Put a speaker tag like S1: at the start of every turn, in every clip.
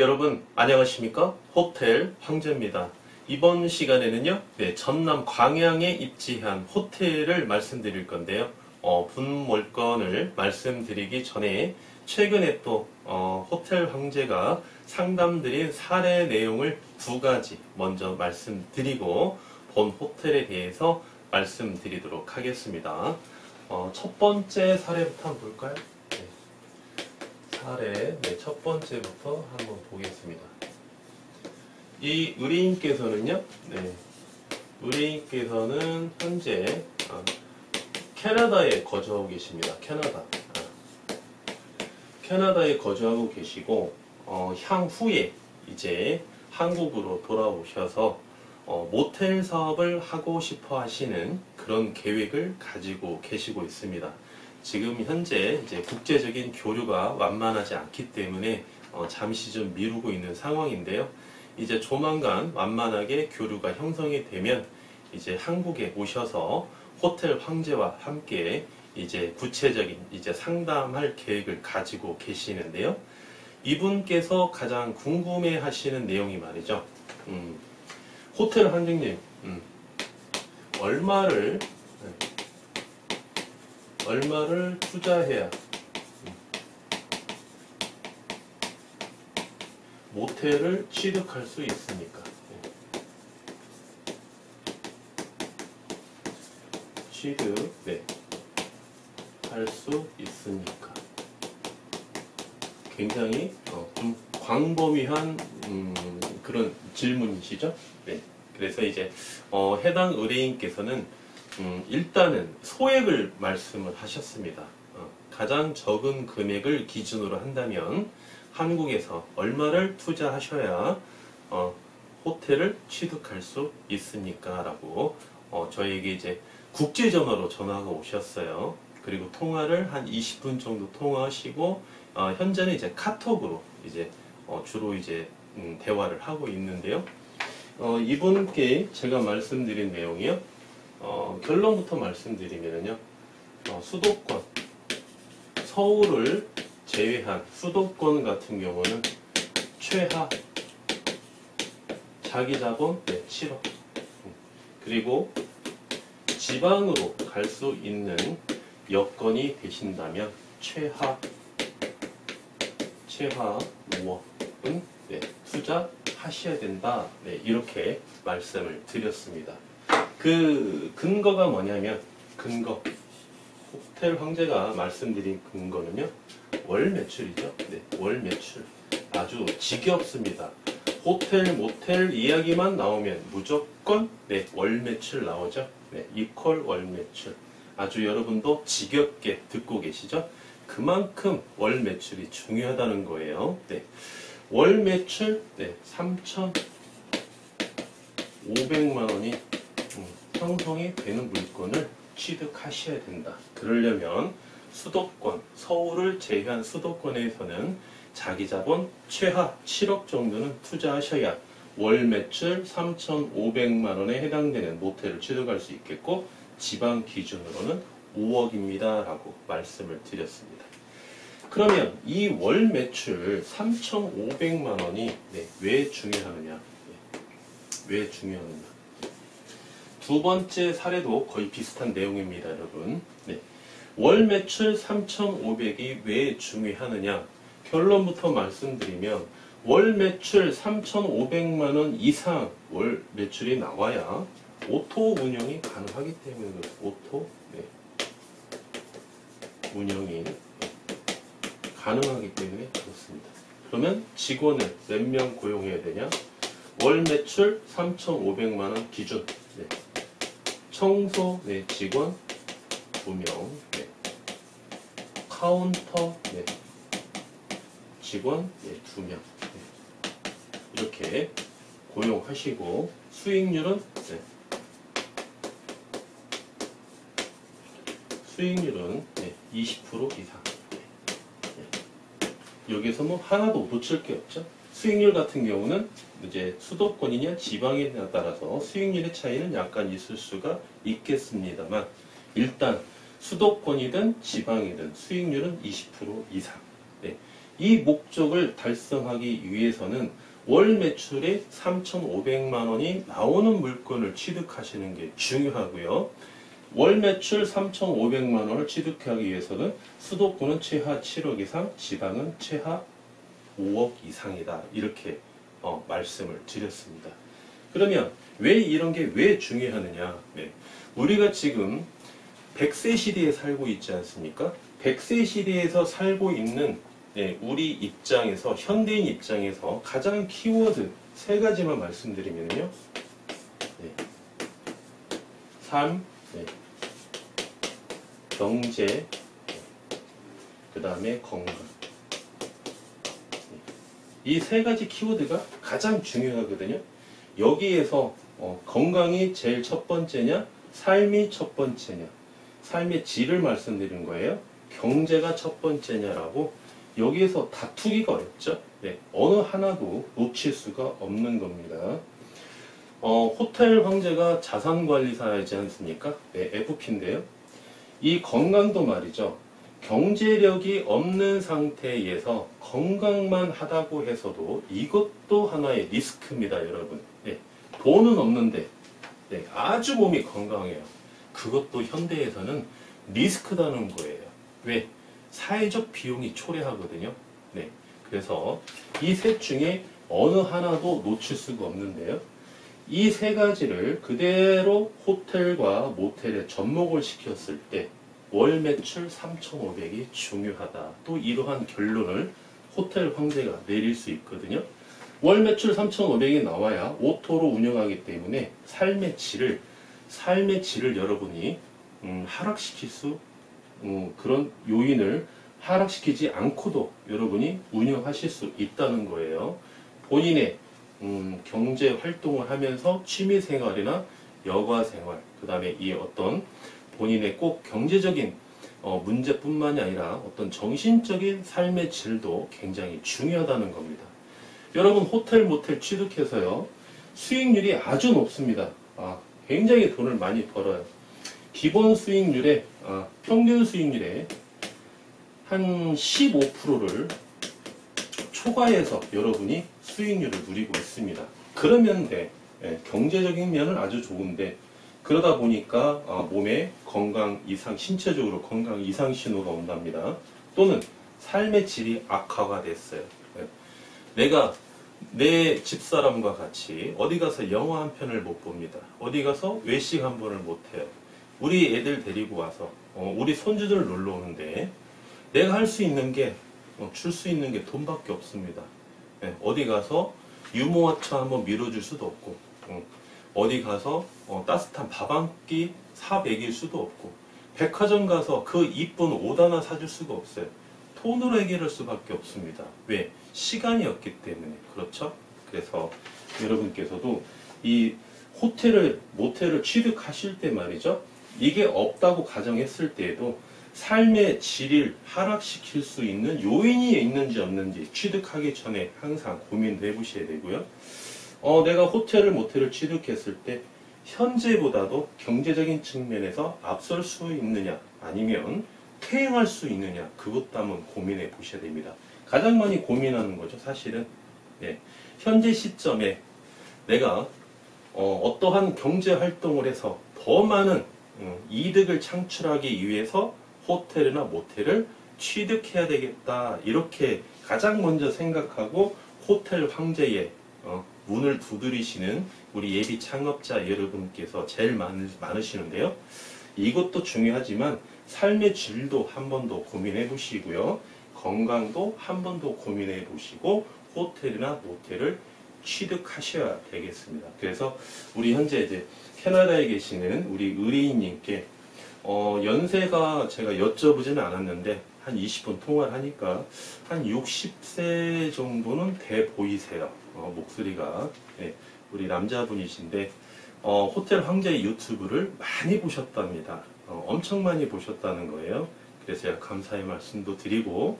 S1: 여러분 안녕하십니까? 호텔 황제입니다. 이번 시간에는요 네, 전남 광양에 입지한 호텔을 말씀드릴 건데요. 어, 분몰건을 말씀드리기 전에 최근에 또 어, 호텔 황제가 상담드린 사례 내용을 두 가지 먼저 말씀드리고 본 호텔에 대해서 말씀드리도록 하겠습니다. 어, 첫 번째 사례부터 한번 볼까요? 네. 사례 네, 첫 번째부터 한번 보겠습니다. 이 의뢰인께서는요, 네, 의뢰인께서는 현재 아, 캐나다에 거주하고 계십니다. 캐나다. 아, 캐나다에 거주하고 계시고 어, 향후에 이제 한국으로 돌아오셔서 어, 모텔 사업을 하고 싶어 하시는 그런 계획을 가지고 계시고 있습니다. 지금 현재 이제 국제적인 교류가 완만하지 않기 때문에 어, 잠시 좀 미루고 있는 상황인데요. 이제 조만간 완만하게 교류가 형성이 되면 이제 한국에 오셔서 호텔 황제와 함께 이제 구체적인 이제 상담할 계획을 가지고 계시는데요. 이분께서 가장 궁금해 하시는 내용이 말이죠. 음, 호텔 황제님, 음, 얼마를 네, 얼마를 투자해야 모텔을 취득할 수 있습니까? 네. 취득, 네. 할 수 있습니까? 굉장히 어, 좀 광범위한 음, 그런 질문이시죠? 네. 그래서 이제 어, 해당 의뢰인께서는 음, 일단은 소액을 말씀을 하셨습니다. 어, 가장 적은 금액을 기준으로 한다면 한국에서 얼마를 투자하셔야 어, 호텔을 취득할 수 있습니까? 라고 어, 저에게 이제 국제 전화로 전화가 오셨어요. 그리고 통화를 한 20분 정도 통화하시고 어, 현재는 이제 카톡으로 이제 어, 주로 이제 음, 대화를 하고 있는데요. 어, 이분께 제가 말씀드린 내용이요. 어, 결론부터 말씀드리면요. 어, 수도권, 서울을 제외한 수도권 같은 경우는 최하 자기 자본 네, 7억. 그리고 지방으로 갈 수 있는 여건이 되신다면 최하 최하 5억은 네, 투자하셔야 된다. 네, 이렇게 말씀을 드렸습니다. 그 근거가 뭐냐면 근거 호텔 황제가 말씀드린 근거는요 월 매출이죠. 네, 월 매출 아주 지겹습니다. 호텔 모텔 이야기만 나오면 무조건 네, 월 매출 나오죠. 네, 이퀄 월 매출 아주 여러분도 지겹게 듣고 계시죠? 그만큼 월 매출이 중요하다는 거예요. 네. 월 매출 네, 3,500만 원이 음, 형성이 되는 물건을 취득하셔야 된다. 그러려면 수도권, 서울을 제외한 수도권에서는 자기 자본 최하 7억 정도는 투자하셔야 월 매출 3,500만 원에 해당되는 모텔을 취득할 수 있겠고 지방 기준으로는 5억입니다. 라고 말씀을 드렸습니다. 그러면 이 월 매출 3,500만 원이 네, 왜 중요하느냐? 네, 왜 중요하느냐? 두 번째 사례도 거의 비슷한 내용입니다, 여러분. 네. 월 매출 3,500이 왜 중요하느냐? 결론부터 말씀드리면 월 매출 3,500만 원 이상 월 매출이 나와야 auto 운영이 가능하기 때문에 auto 네. 운영이 가능하기 때문에 그렇습니다. 그러면 직원을 몇 명 고용해야 되냐? 월 매출 3,500만 원 기준. 네. 청소 네, 직원 2명. 네. 카운터 네. 직원 네, 2명. 네. 이렇게 고용하시고 수익률은 네. 수익률은 네, 20% 이상. 여기서 뭐 하나도 놓칠 게 없죠. 수익률 같은 경우는 이제 수도권이냐 지방이냐에 따라서 수익률의 차이는 약간 있을 수가 있겠습니다만 일단 수도권이든 지방이든 수익률은 20% 이상. 네. 이 목적을 달성하기 위해서는 월 매출에 3,500만 원이 나오는 물건을 취득하시는 게 중요하고요. 월 매출 3,500만 원을 취득하기 위해서는 수도권은 최하 7억 이상, 지방은 최하 5억 이상이다. 이렇게 어, 말씀을 드렸습니다. 그러면 왜 이런 게 왜 중요하느냐? 네. 우리가 지금 100세 시대에 살고 있지 않습니까? 100세 시대에서 살고 있는 네, 우리 입장에서 현대인 입장에서 가장 키워드 세 가지만 말씀드리면요. 네. 삶, 네. 경제, 그 다음에 건강. 이 세 가지 키워드가 가장 중요하거든요. 여기에서 어, 건강이 제일 첫 번째냐, 삶이 첫 번째냐, 삶의 질을 말씀드린 거예요. 경제가 첫 번째냐라고 여기에서 다투기가 어렵죠. 네, 어느 하나도 놓칠 수가 없는 겁니다. 어, 호텔 황제가 자산관리사이지 않습니까? 네, FP인데요. 이 건강도 말이죠. 경제력이 없는 상태에서 건강만 하다고 해서도 이것도 하나의 리스크입니다, 여러분. 네, 돈은 없는데 네, 아주 몸이 건강해요. 그것도 현대에서는 리스크다는 거예요. 왜? 사회적 비용이 초래하거든요. 네. 그래서 이 셋 중에 어느 하나도 놓칠 수가 없는데요. 이 세 가지를 그대로 호텔과 모텔에 접목을 시켰을 때 월 매출 3,500이 중요하다. 또 이러한 결론을 호텔 황제가 내릴 수 있거든요. 월 매출 3,500이 나와야 오토로 운영하기 때문에 삶의 질을 삶의 질을 여러분이 음, 하락시킬 수 음, 그런 요인을 하락시키지 않고도 여러분이 운영하실 수 있다는 거예요. 본인의 음, 경제 활동을 하면서 취미 생활이나 여가 생활, 그 다음에 이 어떤 본인의 꼭 경제적인 어, 문제뿐만이 아니라 어떤 정신적인 삶의 질도 굉장히 중요하다는 겁니다. 여러분 호텔 모텔 취득해서요 수익률이 아주 높습니다. 아, 굉장히 돈을 많이 벌어요. 기본 수익률에 아, 평균 수익률에 한 15%를 초과해서 여러분이 수익률을 누리고 있습니다. 그러면 돼. 예, 경제적인 면은 아주 좋은데 그러다 보니까 아, 몸에 건강 이상, 신체적으로 건강 이상 신호가 온답니다. 또는 삶의 질이 악화가 됐어요. 예. 내가 내 집사람과 같이 어디 가서 영화 한 편을 못 봅니다. 어디 가서 외식 한 번을 못 해요. 우리 애들 데리고 와서 어, 우리 손주들 놀러 오는데 내가 할 수 있는 게줄수 있는 게 돈밖에 없습니다. 예, 어디 가서 유모차차 한번 밀어줄 수도 없고 어, 어디 가서 어, 따뜻한 밥 한 끼사 먹일 수도 없고 백화점 가서 그 이쁜 옷 하나 사줄 수가 없어요. 돈으로 해결할 수밖에 없습니다. 왜? 시간이 없기 때문에 그렇죠? 그래서 여러분께서도 이 호텔을 모텔을 취득하실 때 말이죠. 이게 없다고 가정했을 때에도 삶의 질을 하락시킬 수 있는 요인이 있는지 없는지 취득하기 전에 항상 고민을 해보셔야 되고요. 어, 내가 호텔을 모텔을 취득했을 때 현재보다도 경제적인 측면에서 앞설 수 있느냐 아니면 퇴행할 수 있느냐 그것도 한번 고민해 보셔야 됩니다. 가장 많이 고민하는 거죠 사실은 네. 현재 시점에 내가 어, 떠한 경제 활동을 해서 더 많은 음, 이득을 창출하기 위해서 호텔이나 모텔을 취득해야 되겠다 이렇게 가장 먼저 생각하고 호텔 황제의 어, 문을 두드리시는 우리 예비 창업자 여러분께서 제일 많, 많으시는데요. 이것도 중요하지만 삶의 질도 한 번 더 고민해 보시고요. 건강도 한 번 더 고민해 보시고 호텔이나 모텔을 취득하셔야 되겠습니다. 그래서 우리 현재 이제 캐나다에 계시는 우리 의뢰인님께 어, 연세가 제가 여쭤보지는 않았는데 한 20분 통화를 하니까 한 60세 정도는 돼 보이세요. 어, 목소리가 네, 우리 남자분이신데 어, 호텔 황제의 유튜브를 많이 보셨답니다. 어, 엄청 많이 보셨다는 거예요. 그래서 제가 감사의 말씀도 드리고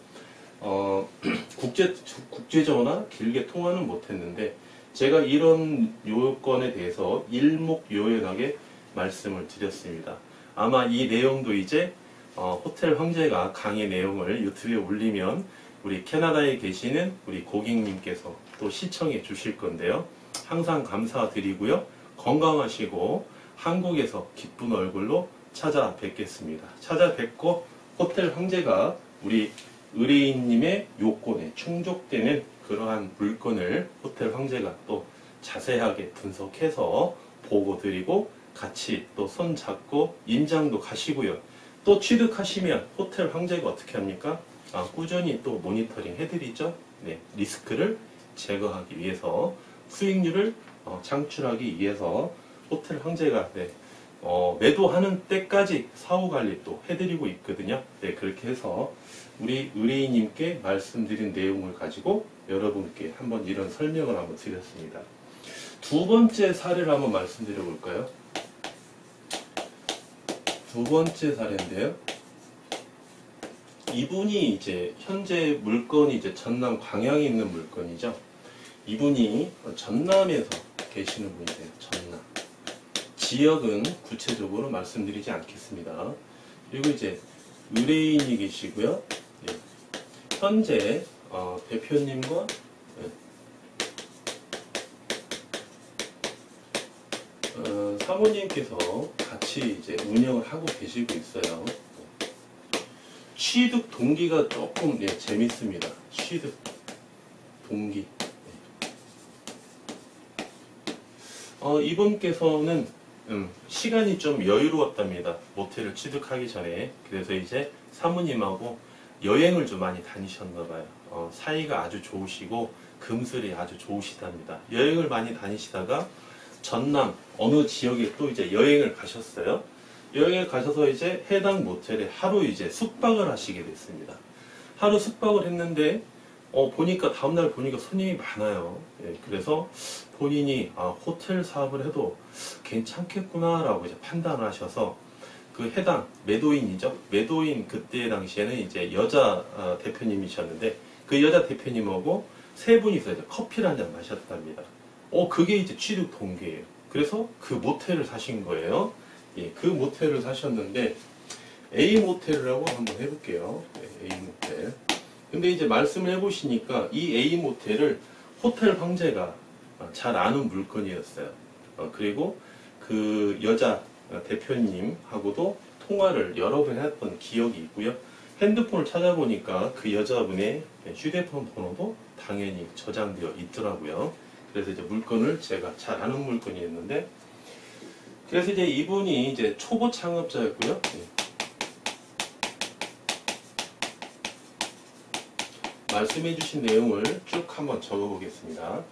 S1: 어, 국제 국제적으로나 길게 통화는 못했는데 제가 이런 요건에 대해서 일목요연하게 말씀을 드렸습니다. 아마 이 내용도 이제 어, 호텔 황제가 강의 내용을 유튜브에 올리면 우리 캐나다에 계시는 우리 고객님께서 또 시청해 주실 건데요. 항상 감사드리고요. 건강하시고 한국에서 기쁜 얼굴로 찾아뵙겠습니다. 찾아뵙고 호텔 황제가 우리 의뢰인님의 요건에 충족되는 그러한 물건을 호텔 황제가 또 자세하게 분석해서 보고 드리고 같이 또 손 잡고 임장도 가시고요. 또 취득하시면 호텔 황제가 어떻게 합니까? 아, 꾸준히 또 모니터링 해드리죠. 네, 리스크를 제거하기 위해서 수익률을 어, 창출하기 위해서 호텔 황제가 네, 어, 매도하는 때까지 사후 관리 또 해드리고 있거든요. 네, 그렇게 해서 우리 의뢰인님께 말씀드린 내용을 가지고 여러분께 한번 이런 설명을 한번 드렸습니다. 두 번째 사례를 한번 말씀드려 볼까요? 두 번째 사례인데요. 이분이 이제 현재 물건이 이제 전남 광양에 있는 물건이죠. 이분이 전남에서 계시는 분이세요. 전남. 지역은 구체적으로 말씀드리지 않겠습니다. 그리고 이제 의뢰인이 계시고요. 예. 현재 어, 대표님과 예. 어, 사모님께서 같이 이제 운영을 하고 계시고 있어요. 취득 동기가 조금 예, 재밌습니다. 취득 동기. 어, 이분께서는 음, 시간이 좀 여유로웠답니다. 모텔을 취득하기 전에. 그래서 이제 사모님하고 여행을 좀 많이 다니셨나봐요. 어, 사이가 아주 좋으시고 금슬이 아주 좋으시답니다. 여행을 많이 다니시다가 전남 어느 지역에 또 이제 여행을 가셨어요. 여행을 가셔서 이제 해당 모텔에 하루 이제 숙박을 하시게 됐습니다. 하루 숙박을 했는데 어, 보니까 다음날 보니까 손님이 많아요. 예, 그래서 본인이 아, 호텔 사업을 해도 괜찮겠구나라고 이제 판단을 하셔서 그 해당 매도인이죠. 매도인 그때 당시에는 이제 여자 어, 대표님이셨는데 그 여자 대표님하고 세 분이서 이제 커피를 한 잔 마셨답니다. 어, 그게 이제 취득 동기예요. 그래서 그 모텔을 사신 거예요. 예, 그 모텔을 사셨는데 A 모텔이라고 한번 해볼게요. 네, A 모텔. 근데 이제 말씀을 해보시니까 이 A 모텔을 호텔 황제가 잘 아는 물건이었어요. 어, 그리고 그 여자 대표님하고도 통화를 여러 번 했던 기억이 있고요. 핸드폰을 찾아보니까 그 여자분의 휴대폰 번호도 당연히 저장되어 있더라고요. 그래서 이제 물건을 제가 잘 아는 물건이었는데, 그래서 이제 이분이 이제 초보 창업자였고요. 예. 말씀해 주신 내용을 쭉 한번 적어 보겠습니다.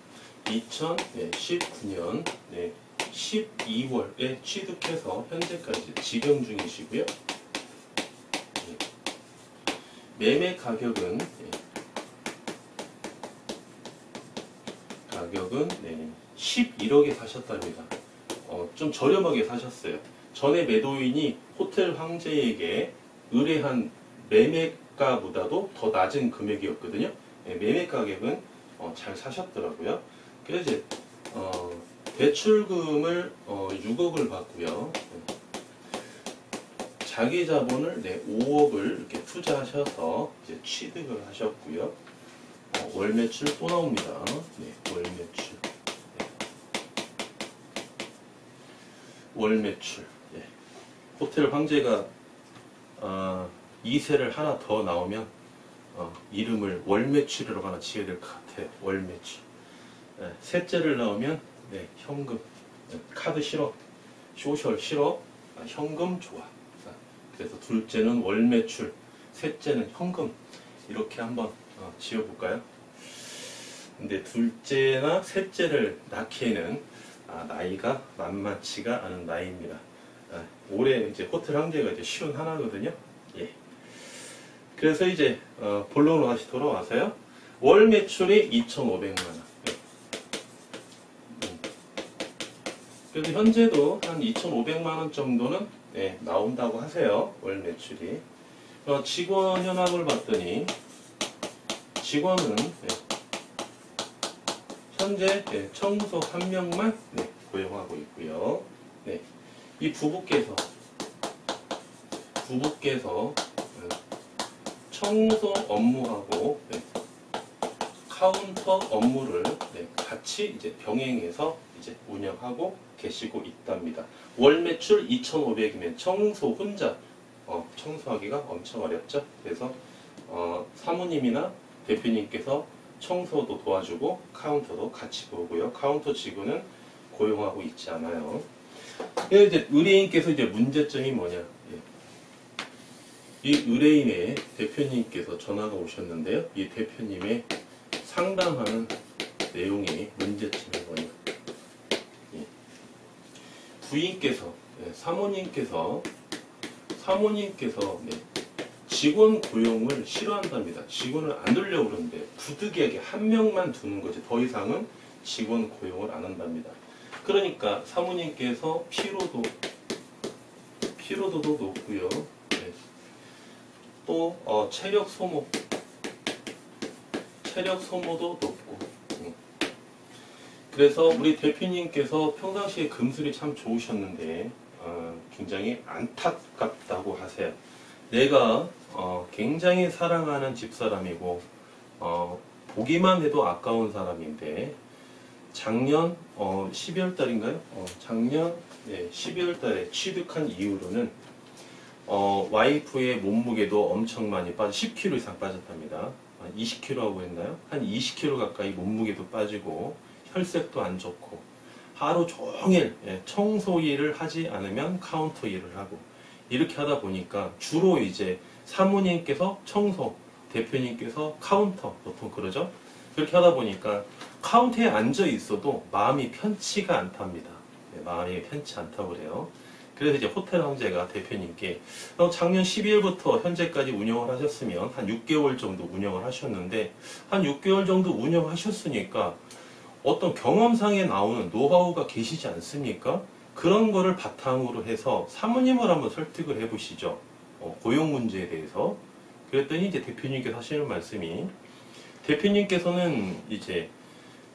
S1: 2019년 12월에 취득해서 현재까지 직영 중이시고요. 네. 매매 가격은 네. 가격은 11억에 사셨답니다. 어, 좀 저렴하게 사셨어요. 전에 매도인이 호텔 황제에게 의뢰한 매매가보다도 더 낮은 금액이었거든요. 네, 매매 가격은 어, 잘 사셨더라고요. 그래서 이제 어, 대출금을 어, 6억을 받고요. 자기 자본을 네, 5억을 이렇게 투자하셔서 이제 취득을 하셨고요. 어, 월 매출 또 나옵니다. 네, 월 매출. 월 매출. 네. 호텔 황제가 어, 2세를 하나 더 낳으면 어, 이름을 월 매출이라고 하나 지어야 될 것 같아요. 월 매출. 네, 셋째를 낳으면 네, 현금. 네, 카드 싫어. 소셜 싫어. 아, 현금 좋아. 아, 그래서 둘째는 월 매출. 셋째는 현금. 이렇게 한번 어, 지어볼까요? 근데 둘째나 셋째를 낳기에는 아, 나이가 만만치가 않은 나이입니다. 아, 올해 이제 호텔 황제가 이제 쉬운 하나거든요. 예. 그래서 이제 어, 본론으로 다시 돌아와서요. 월 매출이 2,500만 원. 예. 음. 그래도 현재도 한 2,500만 원 정도는 예, 나온다고 하세요. 월 매출이. 어, 직원 현황을 봤더니 직원은 예, 현재 예, 청소석 한 명만 네, 고용하고 있고요. 네, 이 부부께서 부부께서 청소 업무하고 네, 카운터 업무를 네, 같이 이제 병행해서 이제 운영하고 계시고 있답니다. 월 매출 2,500이면 청소 혼자 어, 청소하기가 엄청 어렵죠. 그래서 어, 사모님이나 대표님께서 청소도 도와주고 카운터도 같이 보고요. 카운터 직원은 고용하고 있지 않아요. 그래서 이제 의뢰인께서 이제 문제점이 뭐냐? 예. 이 의뢰인의 대표님께서 전화가 오셨는데요. 이 대표님의 상담하는 내용이 문제점이 뭐냐? 예. 부인께서 예, 사모님께서 사모님께서 네, 직원 고용을 싫어한답니다. 직원을 안 두려고 그러는데 부득이하게 한 명만 두는 거지 더 이상은 직원 고용을 안 한답니다. 그러니까 사모님께서 피로도 피로도도 높고요. 네. 또 어, 체력 소모 체력 소모도 높고 음. 그래서 우리 대표님께서 평상시에 금술이 참 좋으셨는데 어, 굉장히 안타깝다고 하세요. 내가 어, 굉장히 사랑하는 집사람이고 어, 보기만 해도 아까운 사람인데 작년 어, 12월 달인가요? 어, 작년 네, 12월 달에 취득한 이후로는 어, 와이프의 몸무게도 엄청 많이 빠져 10kg 이상 빠졌답니다. 20kg라고 했나요? 한 20kg 가까이 몸무게도 빠지고 혈색도 안 좋고 하루 종일 예, 청소 일을 하지 않으면 카운터 일을 하고 이렇게 하다 보니까 주로 이제 사모님께서 청소, 대표님께서 카운터 보통 그러죠. 그렇게 하다 보니까 카운터에 앉아 있어도 마음이 편치가 않답니다. 네, 마음이 편치 않다고 그래요. 그래서 이제 호텔 황제가 대표님께 어, 작년 12월부터 현재까지 운영을 하셨으면 한 6개월 정도 운영을 하셨는데 한 6개월 정도 운영하셨으니까 어떤 경험상에 나오는 노하우가 계시지 않습니까? 그런 거를 바탕으로 해서 사모님을 한번 설득을 해보시죠. 어, 고용 문제에 대해서. 그랬더니 이제 대표님께서 하시는 말씀이 대표님께서는 이제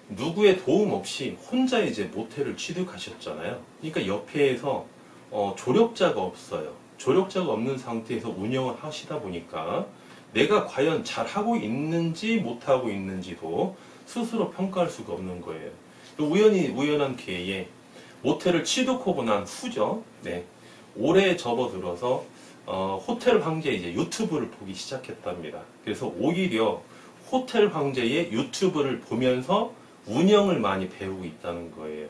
S1: 누구의 도움 없이 혼자 이제 모텔을 취득하셨잖아요. 그러니까 옆에서 어, 조력자가 없어요. 조력자가 없는 상태에서 운영을 하시다 보니까 내가 과연 잘하고 있는지 못하고 있는지도 스스로 평가할 수가 없는 거예요. 우연히 우연한 기회에 모텔을 취득하고 난 후죠. 네. 올해 접어들어서 어, 호텔 황제 이제 유튜브를 보기 시작했답니다. 그래서 오히려 호텔 황제의 유튜브를 보면서 운영을 많이 배우고 있다는 거예요.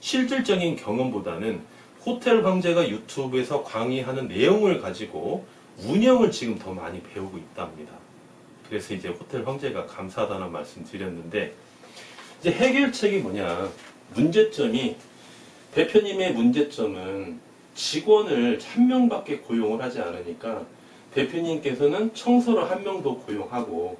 S1: 실질적인 경험보다는 호텔 황제가 유튜브에서 강의하는 내용을 가지고 운영을 지금 더 많이 배우고 있답니다. 그래서 이제 호텔 황제가 감사하다는 말씀 드렸는데 이제 해결책이 뭐냐 문제점이 대표님의 문제점은 직원을 한 명밖에 고용을 하지 않으니까 대표님께서는 청소를 한 명 더 고용하고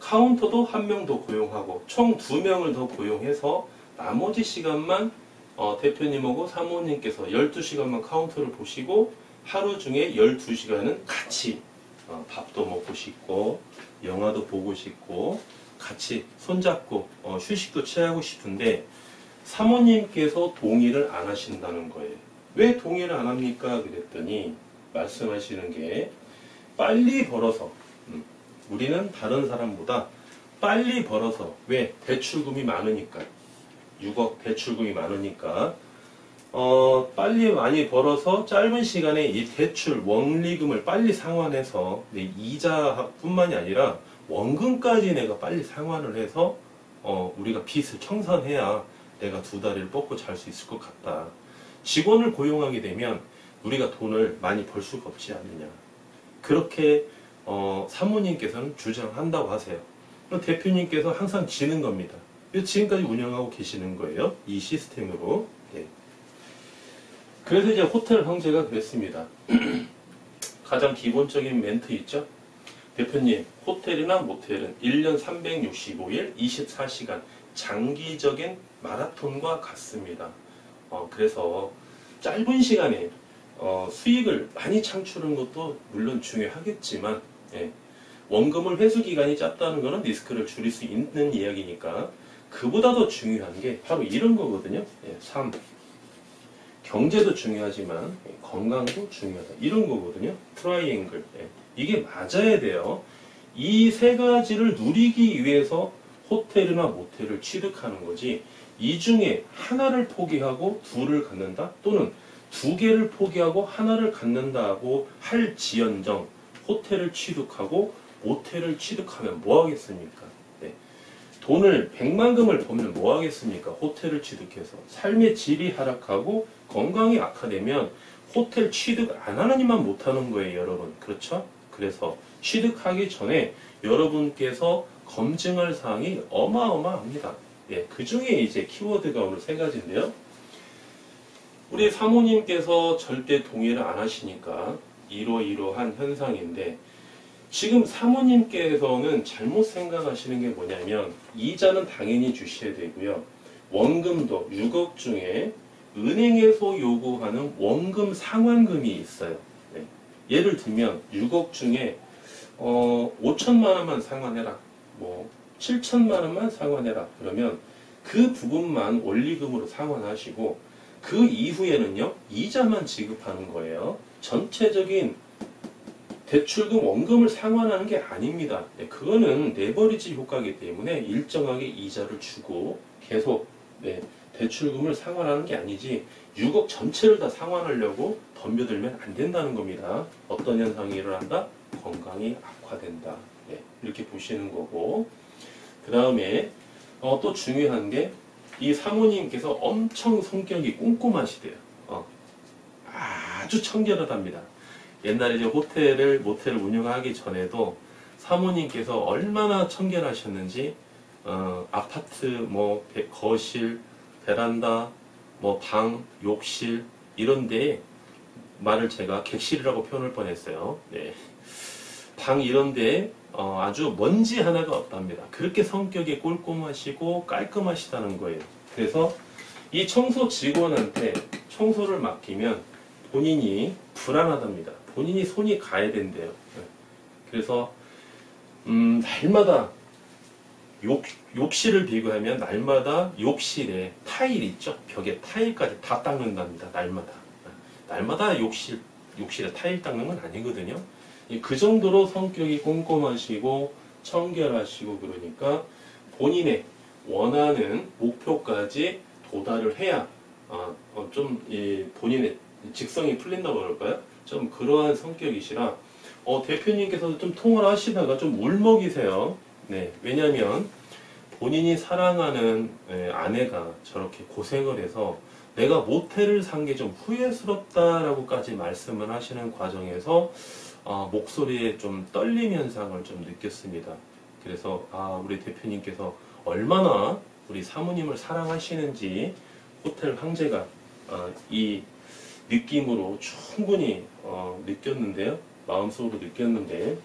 S1: 카운터도 한 명 더 고용하고 총 두 명을 더 고용해서 나머지 시간만 어, 대표님하고 사모님께서 12시간만 카운터를 보시고 하루 중에 12시간은 같이 어, 밥도 먹고 싶고 영화도 보고 싶고 같이 손잡고 어, 휴식도 취하고 싶은데 사모님께서 동의를 안 하신다는 거예요. 왜 동의를 안 합니까? 그랬더니 말씀하시는 게 빨리 벌어서 음, 우리는 다른 사람보다 빨리 벌어서 왜 대출금이 많으니까 6억 대출금이 많으니까 어, 빨리 많이 벌어서 짧은 시간에 이 대출 원리금을 빨리 상환해서 내 이자뿐만이 아니라 원금까지 내가 빨리 상환을 해서 어, 우리가 빚을 청산해야 내가 두 다리를 뻗고 잘 수 있을 것 같다. 직원을 고용하게 되면 우리가 돈을 많이 벌 수가 없지 않느냐. 그렇게 어, 사모님께서는 주장한다고 하세요. 그럼 대표님께서 항상 지는 겁니다. 지금까지 운영하고 계시는 거예요. 이 시스템으로. 예. 그래서 이제 호텔 황제가 그랬습니다. 가장 기본적인 멘트 있죠? 대표님, 호텔이나 모텔은 1년 365일 24시간 장기적인 마라톤과 같습니다. 어, 그래서 짧은 시간에 어, 수익을 많이 창출하는 것도 물론 중요하겠지만 예, 원금을 회수 기간이 짧다는 것은 리스크를 줄일 수 있는 이야기니까 그보다 더 중요한 게 바로 이런 거거든요. 예, 3. 경제도 중요하지만 예, 건강도 중요하다. 이런 거거든요. 트라이앵글. 예, 이게 맞아야 돼요. 이 세 가지를 누리기 위해서 호텔이나 모텔을 취득하는 거지 이 중에 하나를 포기하고 둘을 갖는다 또는 두 개를 포기하고 하나를 갖는다고 할 지연정 호텔을 취득하고 모텔을 취득하면 뭐 하겠습니까? 네. 돈을 백만금을 벌면 뭐 하겠습니까? 호텔을 취득해서 삶의 질이 하락하고 건강이 악화되면 호텔 취득 안 하느니만 못하는 거예요, 여러분. 그렇죠? 그래서 취득하기 전에 여러분께서 검증할 사항이 어마어마합니다. 예, 그 중에 이제 키워드가 오늘 세 가지인데요. 우리 사모님께서 절대 동의를 안 하시니까 이러이러한 현상인데 지금 사모님께서는 잘못 생각하시는 게 뭐냐면 이자는 당연히 주셔야 되고요. 원금도 6억 중에 은행에서 요구하는 원금 상환금이 있어요. 네. 예를 들면 6억 중에 어, 5천만 원만 상환해라. 뭐 7천만 원만 상환해라. 그러면 그 부분만 원리금으로 상환하시고 그 이후에는요 이자만 지급하는 거예요. 전체적인 대출금 원금을 상환하는 게 아닙니다. 네, 그거는 레버리지 효과이기 때문에 일정하게 이자를 주고 계속 네, 대출금을 상환하는 게 아니지 6억 전체를 다 상환하려고 덤벼들면 안 된다는 겁니다. 어떤 현상이 일어난다? 건강이 악화된다. 네, 이렇게 보시는 거고 그 다음에 어, 또 중요한 게 이 사모님께서 엄청 성격이 꼼꼼하시대요. 어, 아주 청결하답니다. 옛날에 이제 호텔을 모텔을 운영하기 전에도 사모님께서 얼마나 청결하셨는지 어, 아파트 뭐 배- 거실, 베란다, 뭐 방, 욕실 이런데 말을 제가 객실이라고 표현할 뻔했어요. 네. 방 이런데 어, 아주 먼지 하나가 없답니다. 그렇게 성격이 꼼꼼하시고 깔끔하시다는 거예요. 그래서 이 청소 직원한테 청소를 맡기면 본인이 불안하답니다. 본인이 손이 가야 된대요. 네. 그래서 음, 날마다 욕, 욕실을 비교하면 날마다 욕실에 타일 있죠? 벽에 타일까지 다 닦는답니다. 날마다. 날마다 욕실, 욕실에 타일 닦는 건 아니거든요. 이그 정도로 성격이 꼼꼼하시고 청결하시고 그러니까 본인의 원하는 목표까지 도달을 해야 아, 어, 좀 이, 본인의 직성이 풀린다고 그럴까요? 좀 그러한 성격이시라 어, 대표님께서도 좀 통화를 하시다가 좀 울먹이세요. 네, 왜냐하면 본인이 사랑하는 예, 아내가 저렇게 고생을 해서 내가 모텔을 산 게 좀 후회스럽다라고까지 말씀을 하시는 과정에서 아, 목소리에 좀 떨림 현상을 좀 느꼈습니다. 그래서 아, 우리 대표님께서 얼마나 우리 사모님을 사랑하시는지 호텔 황제가 아, 이 느낌으로 충분히 어, 느꼈는데요. 마음속으로 느꼈는데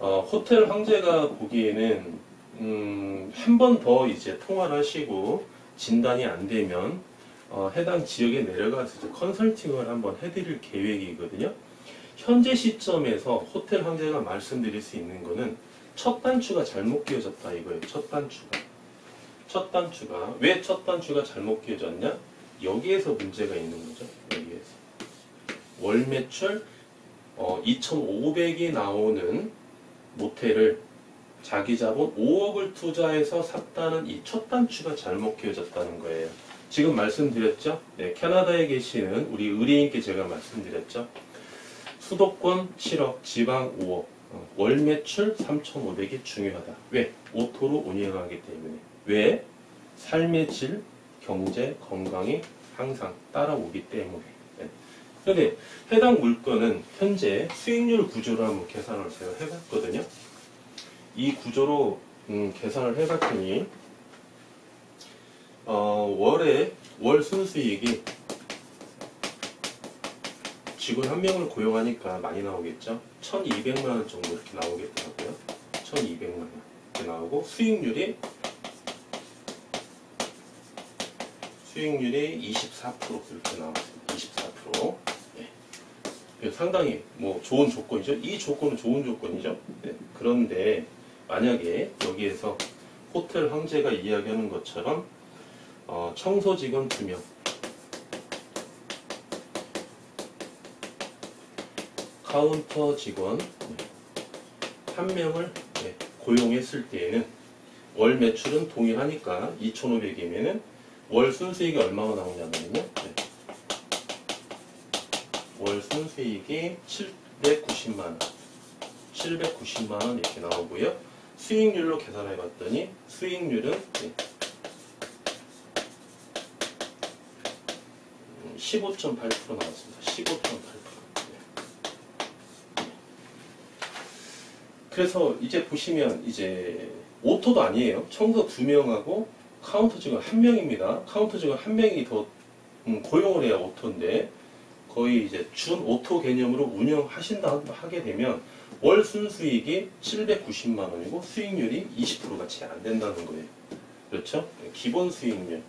S1: 어, 호텔 황제가 보기에는 음, 한 번 더 이제 통화를 하시고 진단이 안 되면 어, 해당 지역에 내려가서 컨설팅을 한번 해드릴 계획이거든요. 현재 시점에서 호텔 황제가 말씀드릴 수 있는 거는 첫 단추가 잘못 끼워졌다 이거예요. 첫 단추가. 첫 단추가. 왜 첫 단추가 잘못 끼워졌냐? 여기에서 문제가 있는 거죠. 여기에서. 월 매출 어, 2,500이 나오는 모텔을 자기 자본 5억을 투자해서 샀다는 이 첫 단추가 잘못 끼워졌다는 거예요. 지금 말씀드렸죠? 네, 캐나다에 계시는 우리 의뢰인께 제가 말씀드렸죠? 수도권 7억, 지방 5억, 어, 월 매출 3,500이 중요하다. 왜? 오토로 운영하기 때문에. 왜? 삶의 질, 경제, 건강이 항상 따라오기 때문에. 네. 그런데 해당 물건은 현재 수익률 구조로 한번 계산을 제가 해봤거든요. 이 구조로 음, 계산을 해봤더니 어, 월에 월 순수익이 직원 한 명을 고용하니까 많이 나오겠죠. 1,200만 원 정도 이렇게 나오겠더라고요. 1,200만 원 이렇게 나오고 수익률이 수익률이 24% 이렇게 나왔습니다. 24%. 네. 이거 상당히 뭐 좋은 조건이죠. 이 조건은 좋은 조건이죠. 네. 그런데 만약에 여기에서 호텔 황제가 이야기하는 것처럼 어, 청소 직원 2명, 카운터 직원, 한 명을 네, 고용했을 때에는 월 매출은 동일하니까 2,500이면은 월 순수익이 얼마가 나오냐면요. 네. 월 순수익이 790만 원. 790만 원 이렇게 나오고요. 수익률로 계산해 봤더니 수익률은 네. 15.8% 나왔습니다. 15.8%. 그래서 이제 보시면 이제 오토도 아니에요. 청소 두 명하고 카운터 직원 한 명입니다. 카운터 직원 한 명이 더 음, 고용을 해야 오토인데 거의 이제 준 오토 개념으로 운영하신다 하게 되면 월 순수익이 790만 원이고 수익률이 20%가 채 안 된다는 거예요. 그렇죠? 기본 수익률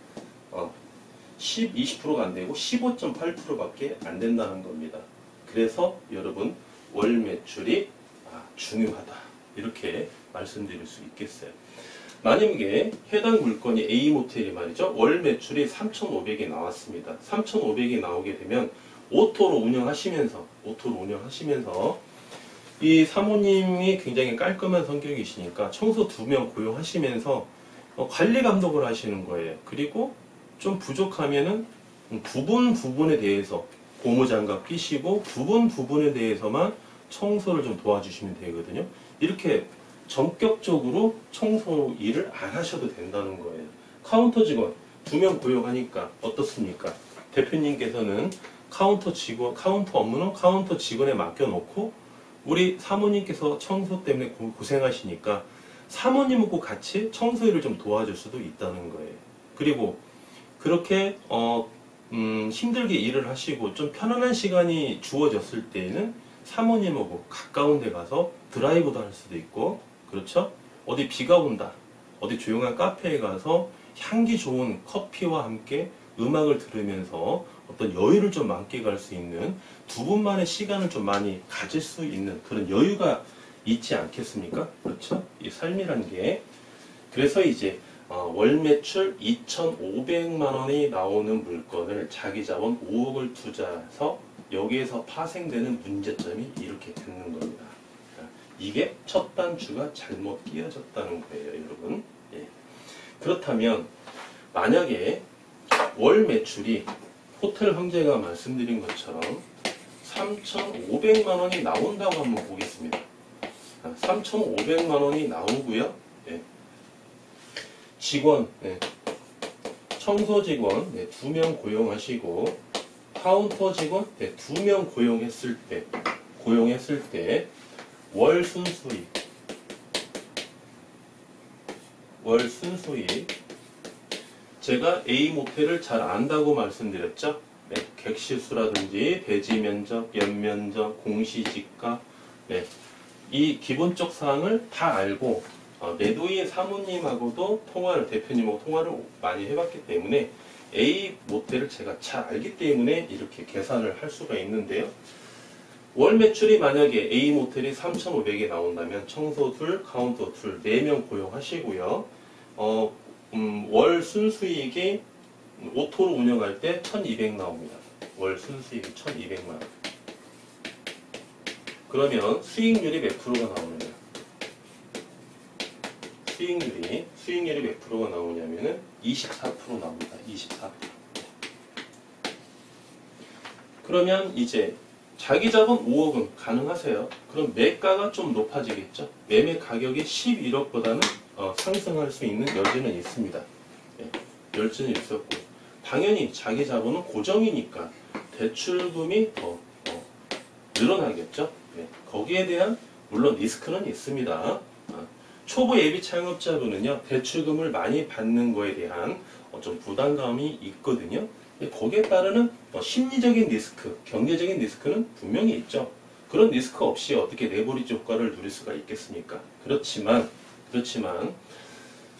S1: 어, 10, 20%가 안 되고 15.8%밖에 안 된다는 겁니다. 그래서 여러분 월 매출이 아, 중요하다 이렇게 말씀드릴 수 있겠어요. 만약에 해당 물건이 A 모텔이 말이죠. 월 매출이 3,500이 나왔습니다. 3,500이 나오게 되면 오토로 운영하시면서 오토로 운영하시면서 이 사모님이 굉장히 깔끔한 성격이시니까 청소 두 명 고용하시면서 어, 관리 감독을 하시는 거예요. 그리고 좀 부족하면은 부분 부분에 대해서 고무장갑 끼시고 부분 부분에 대해서만 청소를 좀 도와주시면 되거든요. 이렇게 전격적으로 청소 일을 안 하셔도 된다는 거예요. 카운터 직원 두 명 고용하니까 어떻습니까? 대표님께서는 카운터 직원, 카운터 업무는 카운터 직원에 맡겨놓고 우리 사모님께서 청소 때문에 고, 고생하시니까 사모님하고 같이 청소 일을 좀 도와줄 수도 있다는 거예요. 그리고 그렇게 어, 음, 힘들게 일을 하시고 좀 편안한 시간이 주어졌을 때에는 사모님하고 가까운 데 가서 드라이브도 할 수도 있고 그렇죠? 어디 비가 온다. 어디 조용한 카페에 가서 향기 좋은 커피와 함께 음악을 들으면서 어떤 여유를 좀 만끽할 수 있는 두 분만의 시간을 좀 많이 가질 수 있는 그런 여유가 있지 않겠습니까? 그렇죠? 이 삶이란 게 그래서 이제 어, 월 매출 2,500만 원이 나오는 물건을 자기 자본 5억을 투자해서 여기에서 파생되는 문제점이 이렇게 되는 겁니다. 이게 첫 단추가 잘못 끼어졌다는 거예요, 여러분. 예. 그렇다면 만약에 월 매출이 호텔 황제가 말씀드린 것처럼 3,500만 원이 나온다고 한번 보겠습니다. 3,500만 원이 나오고요. 예. 직원, 예. 청소 직원 네, 2명 고용하시고 카운터 직원? 네, 2명 고용했을 때 고용했을 때 월 순수익 월 순수익. 제가 A 모텔을 잘 안다고 말씀드렸죠. 네, 객실수라든지 대지 면적, 연면적, 공시지가 네, 이 기본적 사항을 다 알고 어, 매도인 사모님하고도 통화를 대표님하고 통화를 많이 해봤기 때문에 A 모텔을 제가 잘 알기 때문에 이렇게 계산을 할 수가 있는데요. 월 매출이 만약에 A 모텔이 3,500에 나온다면 청소 둘, 카운터 둘, 4명 고용하시고요. 어, 음, 월 순수익이 auto로 운영할 때 1,200 나옵니다. 월 순수익이 1,200만 원. 그러면 수익률이 몇 프로가 나오느냐? 수익률이 수익률이 몇 프로가 나오냐면은 24% 나옵니다. 24%. 그러면 이제 자기 자본 5억은 가능하세요. 그럼 매가가 좀 높아지겠죠. 매매 가격이 11억보다는 어, 상승할 수 있는 여지는 있습니다. 네, 여지는 있었고 당연히 자기 자본은 고정이니까 대출금이 더 어, 늘어나겠죠. 네, 거기에 대한 물론 리스크는 있습니다. 어, 초보 예비 창업자분은요 대출금을 많이 받는 거에 대한 어, 좀 부담감이 있거든요. 거기에 따르는 어, 심리적인 리스크, 경제적인 리스크는 분명히 있죠. 그런 리스크 없이 어떻게 레버리지 효과를 누릴 수가 있겠습니까? 그렇지만 그렇지만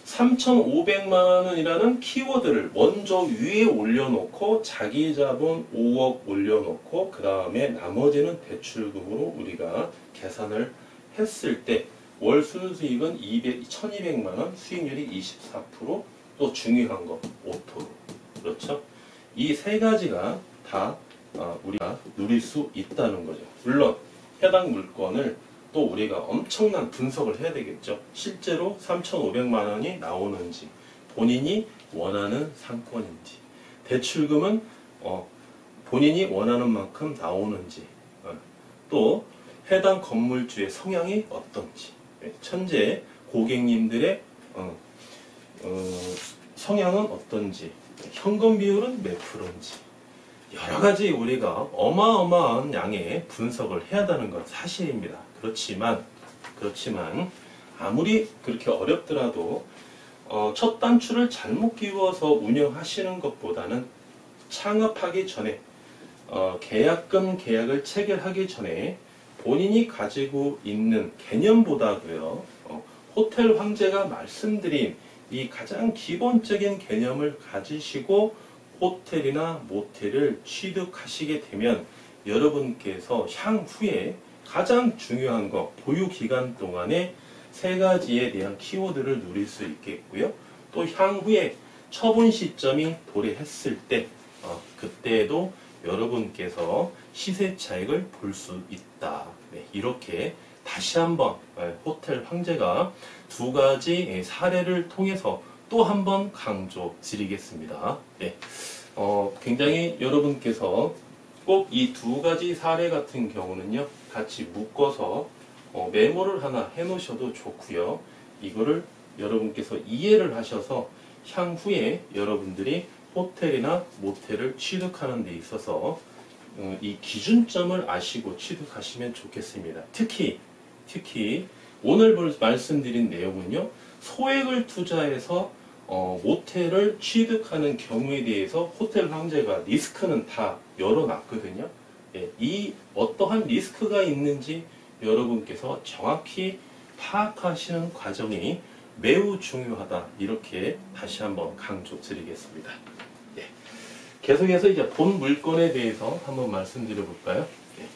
S1: 3,500만 원이라는 키워드를 먼저 위에 올려놓고 자기 자본 5억 올려놓고 그 다음에 나머지는 대출금으로 우리가 계산을 했을 때 월 순수익은 200, 1,200만 원, 수익률이 24%또 중요한 거 5%. 그렇죠? 이 세 가지가 다 어, 우리가 누릴 수 있다는 거죠. 물론 해당 물건을 또 우리가 엄청난 분석을 해야 되겠죠. 실제로 3,500만 원이 나오는지, 본인이 원하는 상권인지, 대출금은 어, 본인이 원하는 만큼 나오는지, 어, 또 해당 건물주의 성향이 어떤지, 네, 천재 고객님들의 어, 어, 성향은 어떤지, 현금 비율은 몇 프로인지, 여러 가지 우리가 어마어마한 양의 분석을 해야 하는 건 사실입니다. 그렇지만, 그렇지만, 아무리 그렇게 어렵더라도, 어, 첫 단추를 잘못 끼워서 운영하시는 것보다는 창업하기 전에, 어, 계약금 계약을 체결하기 전에 본인이 가지고 있는 개념보다도요, 어, 호텔 황제가 말씀드린 이 가장 기본적인 개념을 가지시고 호텔이나 모텔을 취득하시게 되면 여러분께서 향후에 가장 중요한 거 보유 기간 동안에 세 가지에 대한 키워드를 누릴 수 있겠고요. 또 향후에 처분 시점이 도래했을 때 어, 그때에도 여러분께서 시세 차익을 볼 수 있다. 네, 이렇게 다시 한번 예, 호텔 황제가 두 가지 예, 사례를 통해서 또 한 번 강조 드리겠습니다. 네. 어, 굉장히 여러분께서 꼭 이 두 가지 사례 같은 경우는요, 같이 묶어서 어, 메모를 하나 해 놓으셔도 좋고요. 이거를 여러분께서 이해를 하셔서 향후에 여러분들이 호텔이나 모텔을 취득하는 데 있어서 어, 이 기준점을 아시고 취득하시면 좋겠습니다. 특히 특히 오늘 볼- 말씀드린 내용은요. 소액을 투자해서 어, 모텔을 취득하는 경우에 대해서 호텔 황제가 리스크는 다 열어놨거든요. 예, 이 어떠한 리스크가 있는지 여러분께서 정확히 파악하시는 과정이 매우 중요하다. 이렇게 다시 한번 강조 드리겠습니다. 예. 계속해서 이제 본 물건에 대해서 한번 말씀드려 볼까요? 예.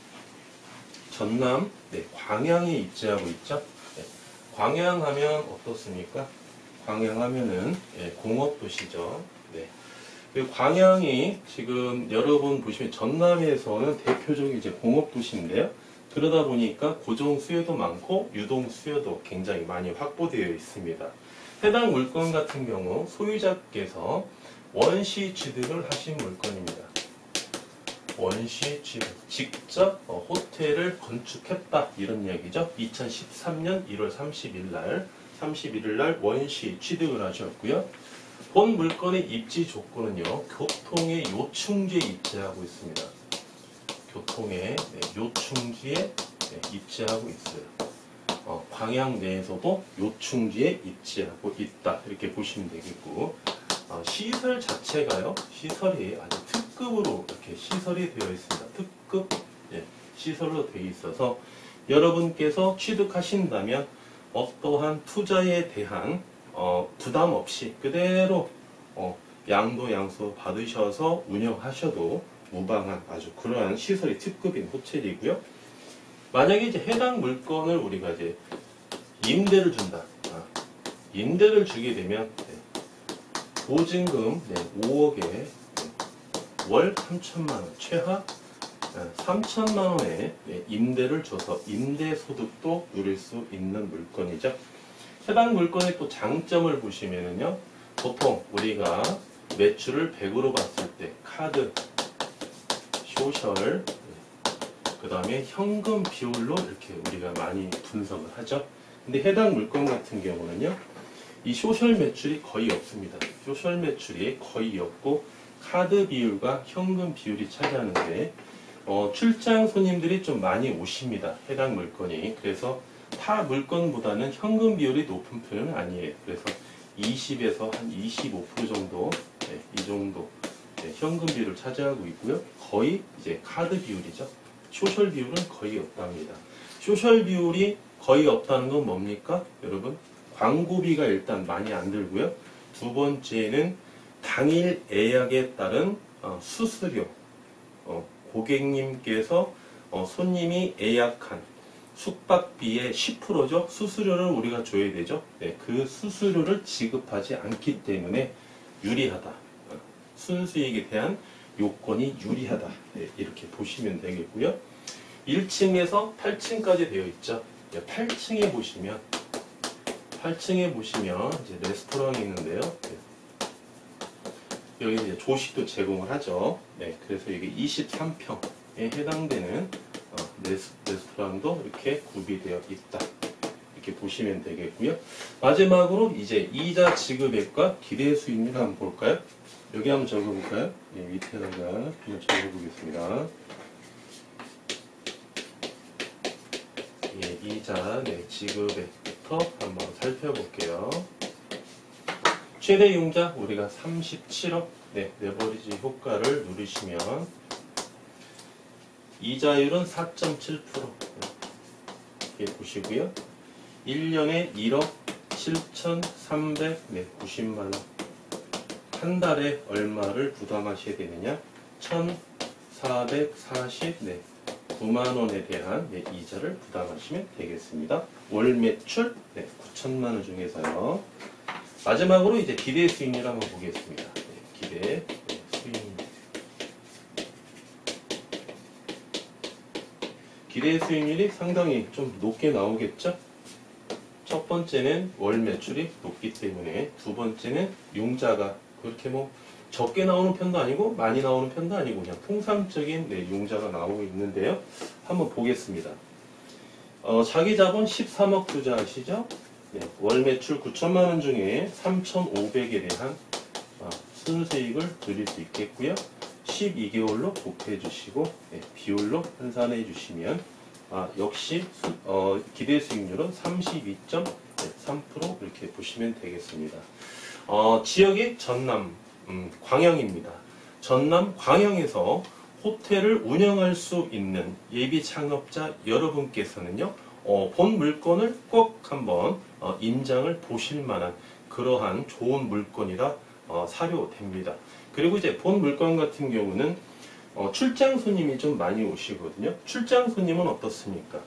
S1: 전남 네, 광양에 입지하고 있죠. 네, 광양하면 어떻습니까? 광양하면은 예, 공업 도시죠. 네. 그 광양이 지금 여러분 보시면 전남에서는 대표적인 이제 공업 도시인데요. 그러다 보니까 고정 수요도 많고 유동 수요도 굉장히 많이 확보되어 있습니다. 해당 물건 같은 경우 소유자께서 원시 취득을 하신 물건입니다. 원시 취득, 직접 어, 호텔을 건축했다 이런 얘기죠. 2013년 1월 30일 날, 31일 날 원시 취득을 하셨고요. 본 물건의 입지 조건은요, 교통의 요충지에 입지하고 있습니다. 교통의 네, 요충지에 네, 입지하고 있어요. 어, 광양 내에서도 요충지에 입지하고 있다 이렇게 보시면 되겠고 어, 시설 자체가요 시설이 아주 특급으로 이렇게 시설이 되어 있습니다 특급 예, 시설로 되어 있어서 여러분께서 취득하신다면 어떠한 투자에 대한 어, 부담 없이 그대로 어, 양도 양수 받으셔서 운영하셔도 무방한 아주 그러한 시설이 특급인 호텔이고요. 만약에 이제 해당 물건을 우리가 이제 임대를 준다. 아, 임대를 주게 되면 네, 보증금 네, 5억에 네, 월 3천만 원, 최하 3천만 원의 네, 임대를 줘서 임대 소득도 누릴 수 있는 물건이죠. 해당 물건의 또 장점을 보시면은요, 보통 우리가 매출을 100으로 봤을 때 카드, social, 그 다음에 현금 비율로 이렇게 우리가 많이 분석을 하죠. 근데 해당 물건 같은 경우는요, 이 social 매출이 거의 없습니다. social 매출이 거의 없고, 카드 비율과 현금 비율이 차지하는데, 어, 출장 손님들이 좀 많이 오십니다. 해당 물건이. 그래서 타 물건보다는 현금 비율이 높은 편은 아니에요. 그래서 20에서 한 25% 정도, 네, 이 정도 네, 현금 비율을 차지하고 있고요. 거의 이제 카드 비율이죠. social 비율은 거의 없답니다. social 비율이 거의 없다는 건 뭡니까? 여러분, 광고비가 일단 많이 안 들고요. 두 번째는 당일 예약에 따른 어, 수수료, 어, 고객님께서 어, 손님이 예약한 숙박비의 10%죠. 수수료를 우리가 줘야 되죠. 네, 그 수수료를 지급하지 않기 때문에 유리하다. 어, 순수익에 대한 요건이 유리하다. 네, 이렇게 보시면 되겠고요. 1층에서 8층까지 되어 있죠. 8층에 보시면 8층에 보시면 이제 레스토랑이 있는데요. 네. 여기 이제 조식도 제공을 하죠. 네, 그래서 이게 23평에 해당되는 어, 레스, 레스토랑도 이렇게 구비되어 있다. 이렇게 보시면 되겠고요. 마지막으로 이제 이자 지급액과 기대 수익률 한번 볼까요? 여기 한번 적어볼까요? 예, 밑에다가 한번 적어보겠습니다. 예, 이자 네, 지급액부터 한번 살펴볼게요. 최대 융자 우리가 37억 네, 레버리지 효과를 누르시면 이자율은 4.7% 이렇게 보시고요. 1년에 1억 7,390만 원. 한 달에 얼마를 부담하셔야 되느냐? 1,440, 네. 9만 원에 대한 네, 이자를 부담하시면 되겠습니다. 월 매출 네, 9천만 원 중에서요. 마지막으로 이제 기대 수익률 한번 보겠습니다. 네, 기대 네, 수익률. 기대 수익률이 상당히 좀 높게 나오겠죠? 첫 번째는 월 매출이 높기 때문에 두 번째는 융자가 그렇게 뭐 적게 나오는 편도 아니고 많이 나오는 편도 아니고 그냥 통상적인 네, 융자가 나오고 있는데요. 한번 보겠습니다. 어, 자기 자본 13억 투자하시죠? 네, 월 매출 9천만 원 중에 3,500에 대한 어, 순수익을 드릴 수 있겠고요. 12개월로 곱해 주시고 네, 비율로 환산해 주시면 아, 역시 수- 어, 기대 수익률은 32.3% 이렇게 보시면 되겠습니다. 어, 지역이 전남 음, 광양입니다. 전남 광양에서 호텔을 운영할 수 있는 예비 창업자 여러분께서는요, 어, 본 물건을 꼭 한번 어, 임장을 보실 만한 그러한 좋은 물건이라 어, 사료됩니다. 그리고 이제 본 물건 같은 경우는 어, 출장 손님이 좀 많이 오시거든요. 출장 손님은 어떻습니까?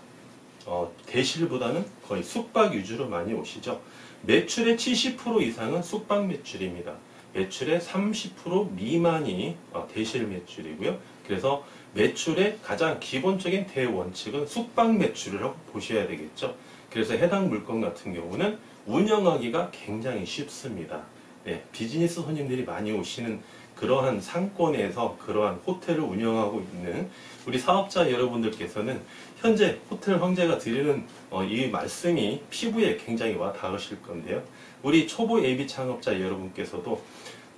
S1: 어, 대실보다는 거의 숙박 위주로 많이 오시죠. 매출의 70% 이상은 숙박 매출입니다. 매출의 30% 미만이 어, 대실 매출이고요. 그래서 매출의 가장 기본적인 대원칙은 숙박 매출이라고 보셔야 되겠죠. 그래서 해당 물건 같은 경우는 운영하기가 굉장히 쉽습니다. 네, 비즈니스 손님들이 많이 오시는 그러한 상권에서 그러한 호텔을 운영하고 있는 우리 사업자 여러분들께서는 현재 호텔 황제가 드리는 어, 이 말씀이 피부에 굉장히 와 닿으실 건데요. 우리 초보 예비 창업자 여러분께서도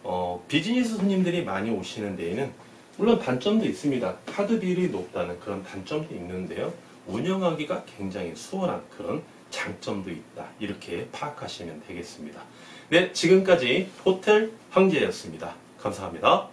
S1: 어, 비즈니스 손님들이 많이 오시는 데에는 물론 단점도 있습니다. 카드 비율이 높다는 그런 단점도 있는데요. 운영하기가 굉장히 수월한 그런 장점도 있다. 이렇게 파악하시면 되겠습니다. 네, 지금까지 호텔 황제였습니다. 감사합니다.